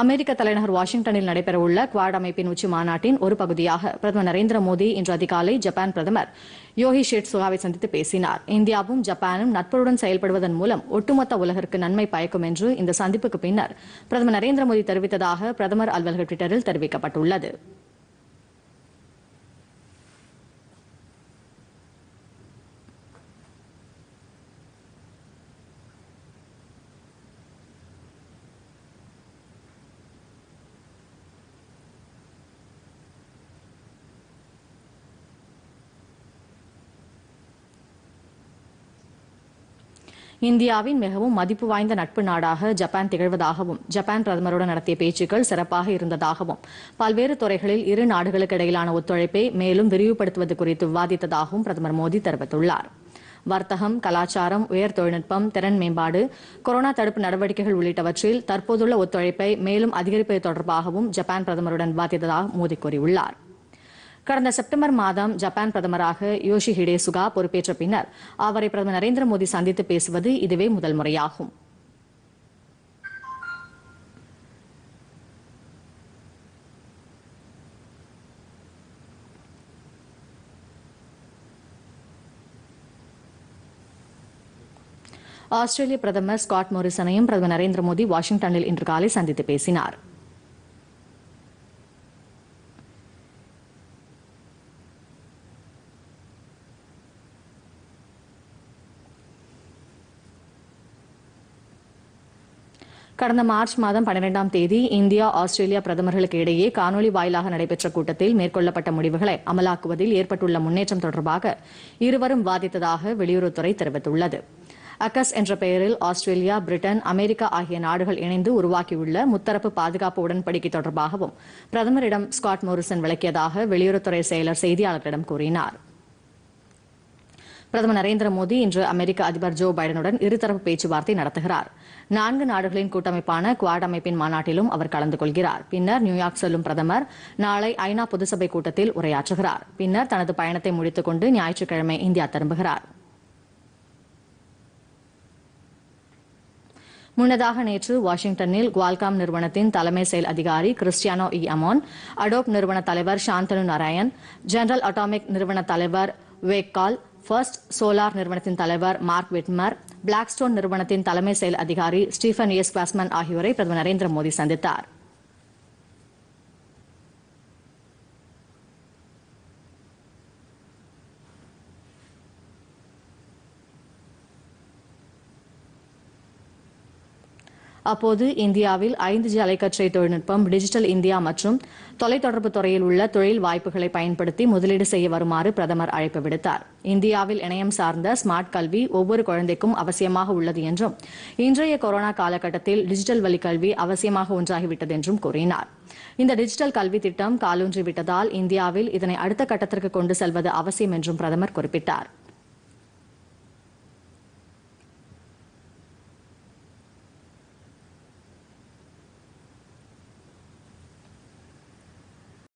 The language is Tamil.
அமெரிக்க தலைநகர் வாஷிங்டனில் நடைபெறவுள்ள குவாட் அமைப்பின் உச்சி மாநாட்டின் ஒரு பகுதியாக பிரதமர் நரேந்திர மோடி இன்று அதிகாலை ஜப்பான் பிரதமர் யோகி ஷேட் சுகாவை சந்தித்து பேசினார். இந்தியாவும் ஜப்பானும் நட்புடன் செயல்படுவதன் மூலம் ஒட்டுமொத்த உலகிற்கு நன்மை பயக்கும் என்று இந்த சந்திப்புக்கு பின்னர் பிரதமர் நரேந்திர மோடி தெரிவித்ததாக பிரதமர் அலுவலக டுவிட்டரில் தெரிவிக்கப்பட்டுள்ளது. இந்தியாவின் மிகவும் மதிப்பு வாய்ந்த நட்பு நாடாக ஜப்பான் திகழ்வதாகவும் ஜப்பான் பிரதமருடன் நடத்திய பேச்சுக்கள் சிறப்பாக இருந்ததாகவும் பல்வேறு துறைகளில் இரு நாடுகளுக்கு இடையிலான ஒத்துழைப்பை மேலும் விரிவுபடுத்துவது குறித்து விவாதித்ததாகவும் பிரதமர் மோடி தெரிவித்துள்ளார். வர்த்தகம் கலாச்சாரம் உயர் தொழில்நுட்பம் திறன் மேம்பாடு கொரோனா தடுப்பு நடவடிக்கைகள் உள்ளிட்டவற்றில் தற்போதுள்ள ஒத்துழைப்பை மேலும் அதிகரிப்பது தொடர்பாகவும் ஜப்பான் பிரதமருடன் விவாதித்ததாக மோடி கூறியுள்ளார். கடந்த செப்டம்பர் மாதம் ஜப்பான் பிரதமராக யோஷி ஹிடே சுகா பொறுப்பேற்ற பின்னர் அவரை பிரதமர் நரேந்திர மோடி சந்தித்து பேசுவது இதுவே முதல் முறையாகும். ஆஸ்திரேலிய பிரதமர் ஸ்காட் மோரிசனையும் பிரதமர் நரேந்திர மோடி வாஷிங்டனில் இன்று காலை சந்தித்து பேசினார். கடந்த மார்ச் மாதம் பன்னிரெண்டாம் தேதி இந்தியா ஆஸ்திரேலியா பிரதமர்களுக்கு இடையே காணொலி வாயிலாக நடைபெற்ற கூட்டத்தில் மேற்கொள்ளப்பட்ட முடிவுகளை அமலாக்குவதில் ஏற்பட்டுள்ள முன்னேற்றம் தொடர்பாக இருவரும் விவாதித்ததாக வெளியுறவுத்துறை தெரிவித்துள்ளது. அக்கஸ் என்ற பெயரில் ஆஸ்திரேலியா பிரிட்டன் அமெரிக்கா ஆகிய நாடுகள் இணைந்து உருவாக்கியுள்ள முத்தரப்பு பாதுகாப்பு உடன்படிக்கை தொடர்பாகவும் பிரதமரிடம் ஸ்காட் மோரிசன் விளக்கியதாக வெளியுறவுத்துறை செயலர் செய்தியாளர்களிடம் கூறினார். பிரதமர் நரேந்திர மோடி இன்று அமெரிக்க அதிபர் ஜோ பைடனுடன் இருதரப்பு பேச்சுவார்த்தை நடத்துகிறார். நான்கு நாடுகளின் கூட்டமைப்பான குவாட் அமைப்பின் மாநாட்டிலும் அவர் கலந்து கொள்கிறார். பின்னர் நியூயார்க் செல்லும் பிரதமர் நாளை ஐநா பொதுசபை கூட்டத்தில் உரையாற்றுகிறார். பின்னர் தனது பயணத்தை முடித்துக் கொண்டு ஞாயிற்றுக்கிழமை இந்தியா திரும்புகிறார். முன்னதாக நேற்று வாஷிங்டனில் குவால்காம் நிறுவனத்தின் தலைமை செயல் அதிகாரி கிறிஸ்டியானோ இ. அமோன் அடோப் நிறுவன தலைவர் சாந்தனு நாராயண் ஜெனரல் அட்டாமிக் நிறுவன தலைவர் வேக்கால் ஃபர்ஸ்ட் சோலார் நிறுவனத்தின் தலைவர் மார்க் விட்மர் பிளாக்ஸ்டோன் நிறுவனத்தின் தலைமை செயல் அதிகாரி ஸ்டீஃபன் எஸ் குவாஸ்மன் ஆகியோரை பிரதமர் நரேந்திர மோடி சந்தித்தார் அப்போது இந்தியாவில் ஐந்து ஜி அலைக்கற்றை தொழில்நுட்பம் டிஜிட்டல் இந்தியா மற்றும் தொலைத்தொடர்பு துறையில் உள்ள தொழில் வாய்ப்புகளை பயன்படுத்தி முதலீடு செய்ய வருமாறு பிரதமர் அழைப்பு விடுத்தார். இந்தியாவில் இணையம் சார்ந்த ஸ்மார்ட் கல்வி ஒவ்வொரு குழந்தைக்கும் அவசியமாக உள்ளது என்றும் இன்றைய கொரோனா காலகட்டத்தில் டிஜிட்டல் வழி கல்வி அவசியமாக ஒன்றாகிவிட்டது என்றும் கூறினார். இந்த டிஜிட்டல் கல்வி திட்டம் காலூன்றிவிட்டதால் இந்தியாவில் இதனை அடுத்த கட்டத்திற்கு கொண்டு செல்வது அவசியம் என்றும் பிரதமர் குறிப்பிட்டார்.